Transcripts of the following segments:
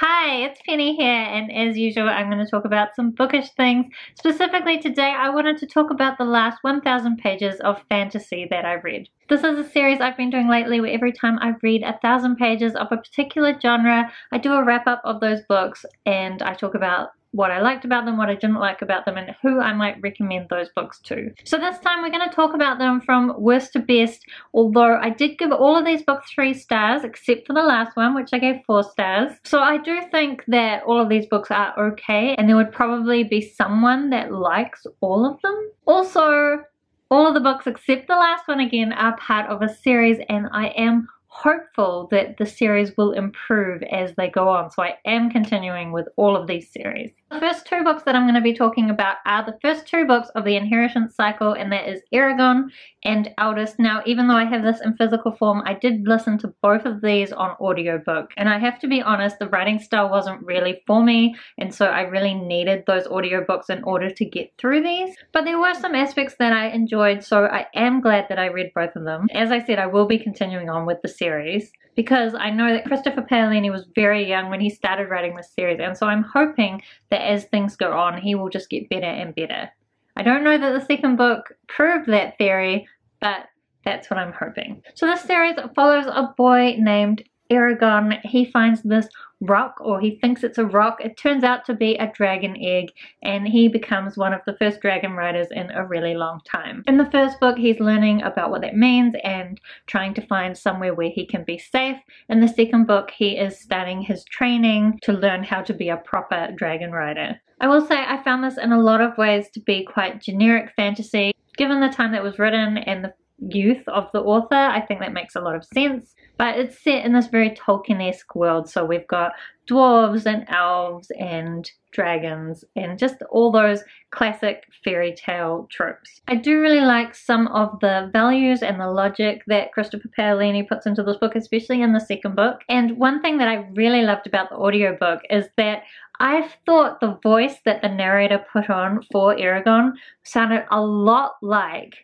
Hi, it's Penny here, and as usual, I'm going to talk about some bookish things. Specifically today, I wanted to talk about the last 1,000 pages of fantasy that I read. This is a series I've been doing lately where every time I read a thousand pages of a particular genre, I do a wrap up of those books and I talk about what I liked about them, what I didn't like about them, and who I might recommend those books to. So this time we're going to talk about them from worst to best, although I did give all of these books three stars, except for the last one, which I gave four stars. So I do think that all of these books are okay, and there would probably be someone that likes all of them. Also, all of the books except the last one again are part of a series and I am hopeful that the series will improve as they go on. So I am continuing with all of these series. The first two books that I'm going to be talking about are the first two books of the Inheritance Cycle and that is Eragon and Eldest. Now even though I have this in physical form I did listen to both of these on audiobook and I have to be honest the writing style wasn't really for me and so I really needed those audiobooks in order to get through these. But there were some aspects that I enjoyed so I am glad that I read both of them. As I said I will be continuing on with the series because I know that Christopher Paolini was very young when he started writing this series and so I'm hoping that as things go on he will just get better and better. I don't know that the second book proved that theory but that's what I'm hoping. So this series follows a boy named Eragon. He finds this rock or he thinks it's a rock. It turns out to be a dragon egg and he becomes one of the first dragon riders in a really long time. In the first book he's learning about what that means and trying to find somewhere where he can be safe. In the second book he is starting his training to learn how to be a proper dragon rider. I will say I found this in a lot of ways to be quite generic fantasy. Given the time that was written and the youth of the author, I think that makes a lot of sense. But it's set in this very Tolkien-esque world, so we've got dwarves and elves and dragons and just all those classic fairy tale tropes. I do really like some of the values and the logic that Christopher Paolini puts into this book, especially in the second book. And one thing that I really loved about the audiobook is that I thought the voice that the narrator put on for Eragon sounded a lot like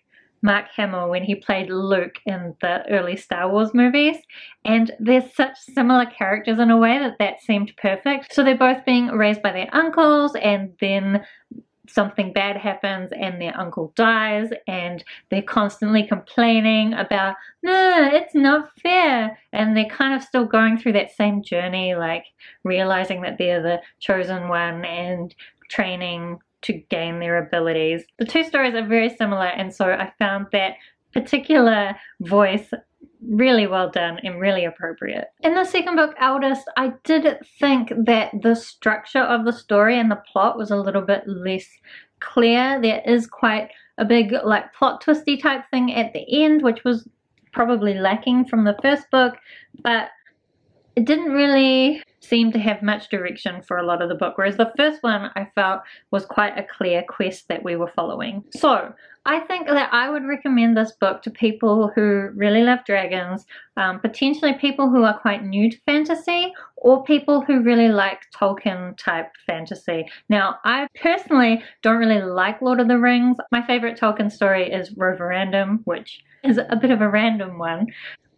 Mark Hamill when he played Luke in the early Star Wars movies. And they're such similar characters in a way that that seemed perfect. So they're both being raised by their uncles and then something bad happens and their uncle dies and they're constantly complaining about no it's not fair and they're kind of still going through that same journey like realizing that they're the chosen one and training to gain their abilities. The two stories are very similar and so I found that particular voice really well done and really appropriate. In the second book, Eldest, I did think that the structure of the story and the plot was a little bit less clear. There is quite a big like plot twisty type thing at the end, which was probably lacking from the first book, but it didn't really seem to have much direction for a lot of the book, whereas the first one I felt was quite a clear quest that we were following. So I think that I would recommend this book to people who really love dragons, um, potentially people who are quite new to fantasy, or people who really like Tolkien type fantasy. Now, I personally don't really like Lord of the Rings. My favorite Tolkien story is Roverandom, which is a bit of a random one.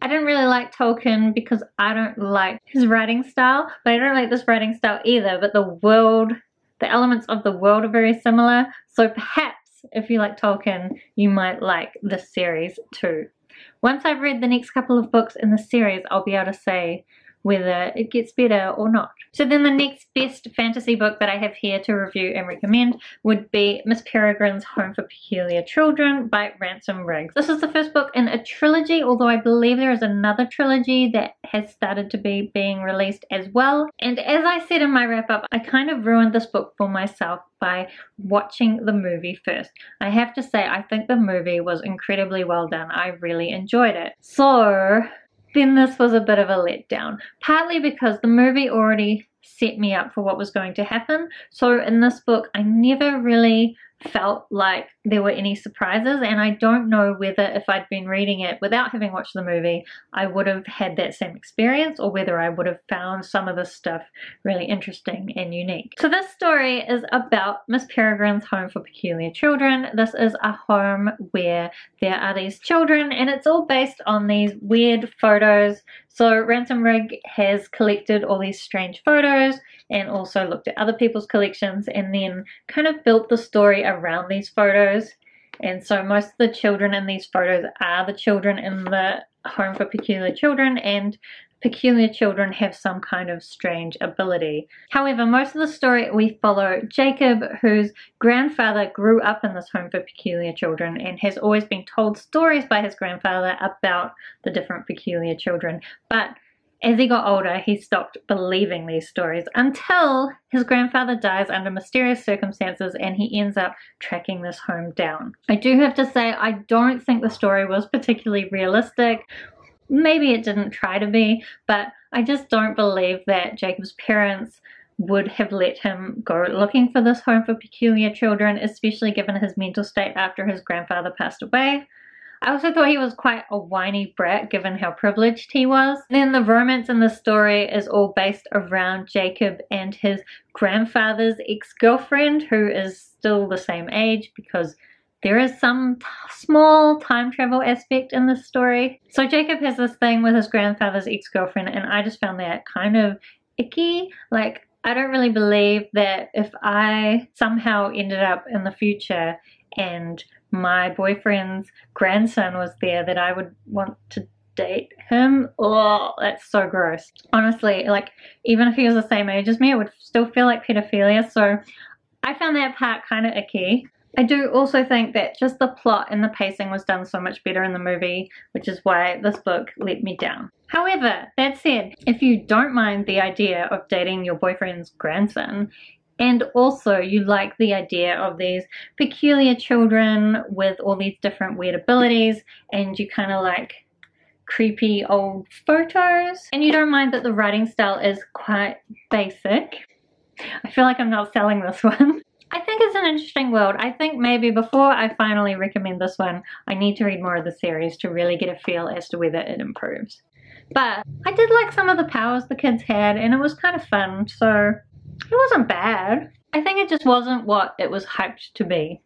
I didn't really like Tolkien because I don't like his writing style, but I don't like this writing style either, but the world, the elements of the world are very similar, so perhaps if you like Tolkien, you might like this series too. Once I've read the next couple of books in the series, I'll be able to say whether it gets better or not. So then the next best fantasy book that I have here to review and recommend would be Miss Peregrine's Home for Peculiar Children by Ransom Riggs. This is the first book in a trilogy, although I believe there is another trilogy that has started to be being released as well. And as I said in my wrap up, I kind of ruined this book for myself by watching the movie first. I have to say, I think the movie was incredibly well done. I really enjoyed it. So then this was a bit of a letdown. Partly because the movie already set me up for what was going to happen. So in this book, I never really felt like there were any surprises and I don't know whether if I'd been reading it without having watched the movie I would have had that same experience or whether I would have found some of this stuff really interesting and unique. So this story is about Miss Peregrine's Home for Peculiar Children. This is a home where there are these children and it's all based on these weird photos So Ransom Riggs has collected all these strange photos and also looked at other people's collections and then kind of built the story around these photos. And so most of the children in these photos are the children in the Home for Peculiar Children and peculiar children have some kind of strange ability. However, most of the story we follow Jacob, whose grandfather grew up in this home for peculiar children and has always been told stories by his grandfather about the different peculiar children. But as he got older, he stopped believing these stories until his grandfather dies under mysterious circumstances and he ends up tracking this home down. I do have to say, I don't think the story was particularly realistic maybe it didn't try to be, but I just don't believe that Jacob's parents would have let him go looking for this home for peculiar children, especially given his mental state after his grandfather passed away. I also thought he was quite a whiny brat given how privileged he was. Then the romance in the story is all based around Jacob and his grandfather's ex-girlfriend who is still the same age because there is some small time travel aspect in this story. So Jacob has this thing with his grandfather's ex-girlfriend and I just found that kind of icky. Like, I don't really believe that if I somehow ended up in the future and my boyfriend's grandson was there that I would want to date him. Oh, that's so gross. Honestly, like, even if he was the same age as me, it would still feel like pedophilia. So I found that part kind of icky. I do also think that just the plot and the pacing was done so much better in the movie, which is why this book let me down. However, that said, if you don't mind the idea of dating your boyfriend's grandson, and also you like the idea of these peculiar children with all these different weird abilities, and you kind of like creepy old photos, and you don't mind that the writing style is quite basic, I feel like I'm not selling this one. An interesting world. I think maybe before I finally recommend this one, I need to read more of the series to really get a feel as to whether it improves. But I did like some of the powers the kids had and it was kind of fun, so it wasn't bad. I think it just wasn't what it was hyped to be.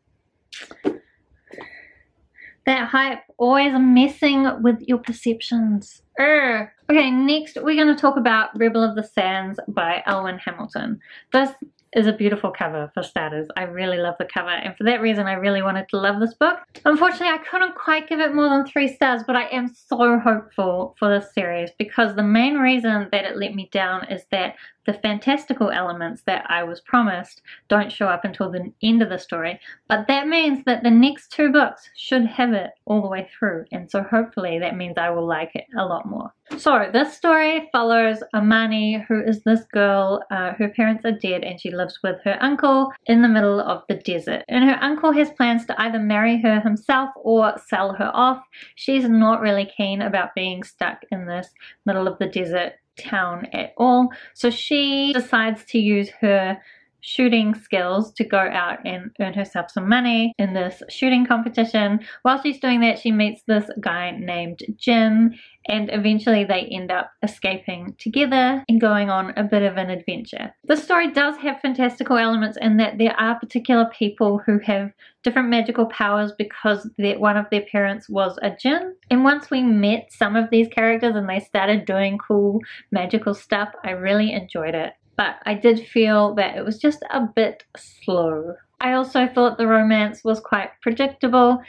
That hype always messing with your perceptions. Urgh. Okay, next we're going to talk about Rebel of the Sands by Alwyn Hamilton. This is a beautiful cover for starters. I really love the cover and for that reason I really wanted to love this book. Unfortunately I couldn't quite give it more than three stars but I am so hopeful for this series because the main reason that it let me down is that the fantastical elements that I was promised don't show up until the end of the story, but that means that the next two books should have it all the way through, and so hopefully that means I will like it a lot more. So this story follows Amani, who is this girl, uh, her parents are dead and she lives with her uncle in the middle of the desert. And her uncle has plans to either marry her himself or sell her off. She's not really keen about being stuck in this middle of the desert town at all. So she decides to use her shooting skills to go out and earn herself some money in this shooting competition. While she's doing that, she meets this guy named Jin and eventually they end up escaping together and going on a bit of an adventure. The story does have fantastical elements in that there are particular people who have different magical powers because one of their parents was a jinn. And once we met some of these characters and they started doing cool magical stuff, I really enjoyed it. But I did feel that it was just a bit slow. I also thought the romance was quite predictable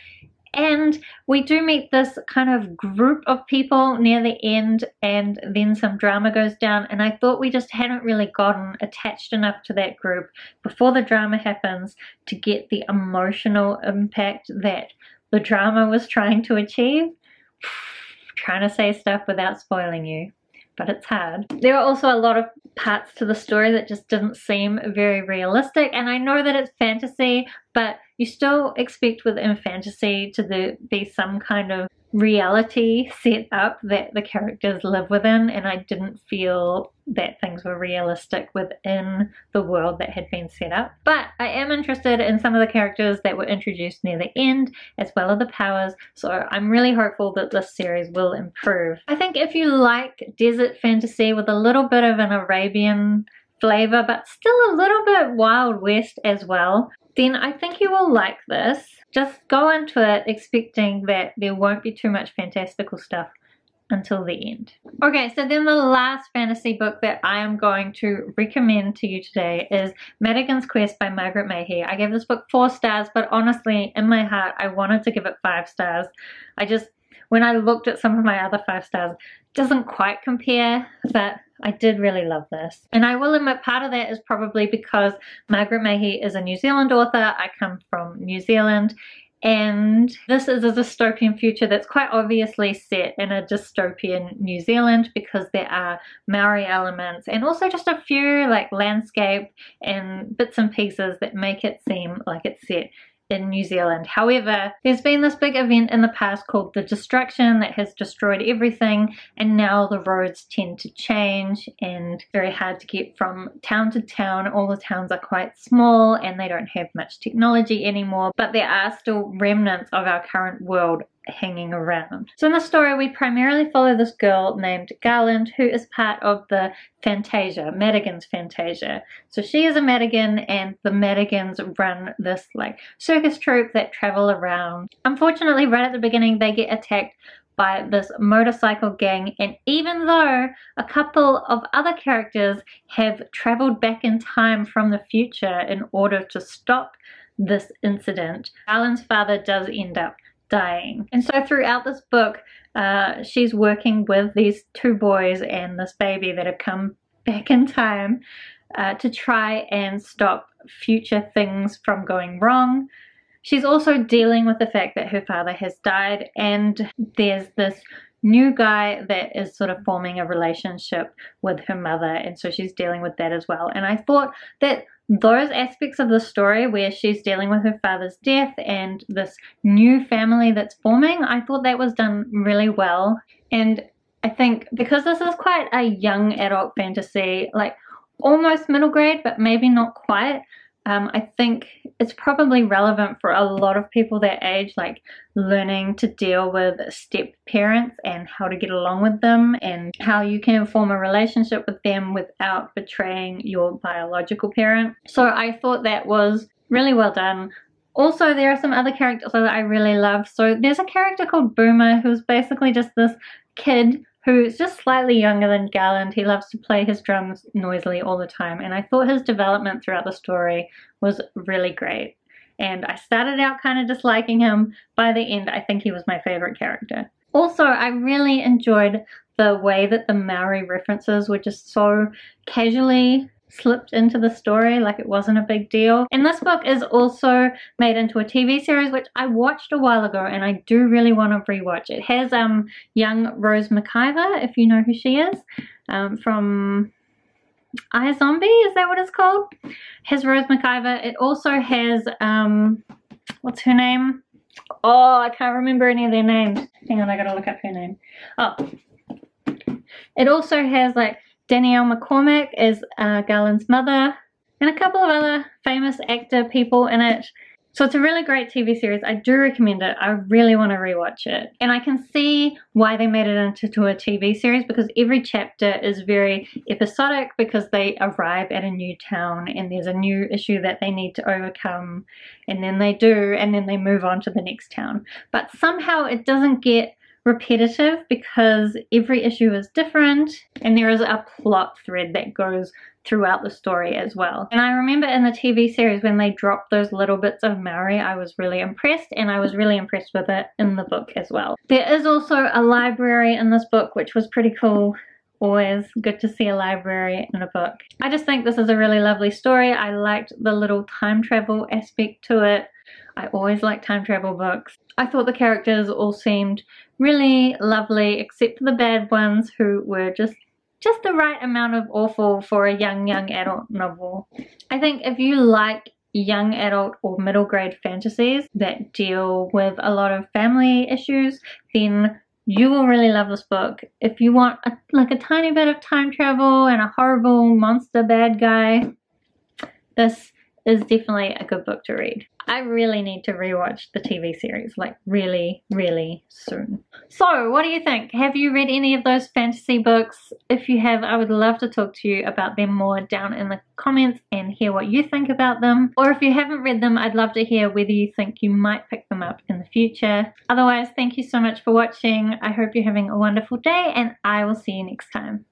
and we do meet this kind of group of people near the end and then some drama goes down and I thought we just hadn't really gotten attached enough to that group before the drama happens to get the emotional impact that the drama was trying to achieve. trying to say stuff without spoiling you but it's hard. There are also a lot of parts to the story that just didn't seem very realistic and I know that it's fantasy but you still expect within fantasy to the, be some kind of reality set up that the characters live within and I didn't feel that things were realistic within the world that had been set up. But I am interested in some of the characters that were introduced near the end as well as the powers so I'm really hopeful that this series will improve. I think if you like desert fantasy with a little bit of an Arabian flavor but still a little bit Wild West as well then I think you will like this. Just go into it expecting that there won't be too much fantastical stuff until the end. Okay, so then the last fantasy book that I am going to recommend to you today is Maddigan's Quest by Margaret Mahy. I gave this book four stars, but honestly, in my heart, I wanted to give it five stars. I just, when I looked at some of my other five stars, doesn't quite compare, but I did really love this. And I will admit part of that is probably because Margaret Mahy is a New Zealand author. I come from New Zealand and this is a dystopian future that's quite obviously set in a dystopian New Zealand because there are Maori elements and also just a few like landscape and bits and pieces that make it seem like it's set in New Zealand. However, there's been this big event in the past called the Destruction that has destroyed everything and now the roads tend to change and very hard to get from town to town. All the towns are quite small and they don't have much technology anymore, but there are still remnants of our current world hanging around. So in the story we primarily follow this girl named Garland who is part of the Fantasia, Maddigan's Fantasia. So she is a Maddigan and the Maddigans run this like circus troupe that travel around. Unfortunately right at the beginning they get attacked by this motorcycle gang and even though a couple of other characters have traveled back in time from the future in order to stop this incident, Garland's father does end up dying. And so throughout this book, uh, she's working with these two boys and this baby that have come back in time uh, to try and stop future things from going wrong. She's also dealing with the fact that her father has died and there's this new guy that is sort of forming a relationship with her mother and so she's dealing with that as well and I thought that those aspects of the story where she's dealing with her father's death and this new family that's forming, I thought that was done really well. And I think because this is quite a young adult fantasy, like almost middle grade, but maybe not quite, um, I think it's probably relevant for a lot of people that age, like learning to deal with step parents and how to get along with them and how you can form a relationship with them without betraying your biological parent. So I thought that was really well done. Also, there are some other characters that I really love. So there's a character called Boomer who's basically just this kid who's just slightly younger than Garland. He loves to play his drums noisily all the time, and I thought his development throughout the story was really great. And I started out kind of disliking him. By the end, I think he was my favorite character. Also, I really enjoyed the way that the Maori references were just so casually slipped into the story like it wasn't a big deal. And this book is also made into a TV series which I watched a while ago and I do really want to rewatch. It has um young Rose McIver, if you know who she is, um, from iZombie, is that what it's called? Has Rose McIver. It also has, um, what's her name? Oh, I can't remember any of their names. Hang on, I gotta look up her name. Oh. It also has like Danielle McCormack is uh, Garland's mother, and a couple of other famous actor people in it. So it's a really great TV series. I do recommend it. I really want to rewatch it. And I can see why they made it into a TV series because every chapter is very episodic because they arrive at a new town and there's a new issue that they need to overcome and then they do and then they move on to the next town. But somehow it doesn't get repetitive because every issue is different and there is a plot thread that goes throughout the story as well. And I remember in the TV series when they dropped those little bits of Maori, I was really impressed and I was really impressed with it in the book as well. There is also a library in this book which was pretty cool always good to see a library and a book. I just think this is a really lovely story. I liked the little time travel aspect to it. I always like time travel books. I thought the characters all seemed really lovely except for the bad ones who were just just the right amount of awful for a young young adult novel. I think if you like young adult or middle grade fantasies that deal with a lot of family issues then you will really love this book. If you want a, like a tiny bit of time travel and a horrible monster bad guy, this is definitely a good book to read. I really need to rewatch the TV series, like really, really soon. So, what do you think? Have you read any of those fantasy books? If you have, I would love to talk to you about them more down in the comments and hear what you think about them. Or if you haven't read them, I'd love to hear whether you think you might pick them up in the future. Otherwise, thank you so much for watching. I hope you're having a wonderful day and I will see you next time.